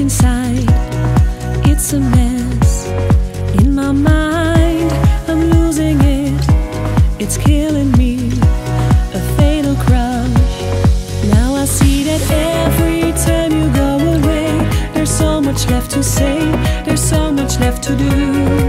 inside. It's a mess in my mind. I'm losing it. It's killing me. A fatal crush. Now I see that every time you go away, there's so much left to say. There's so much left to do.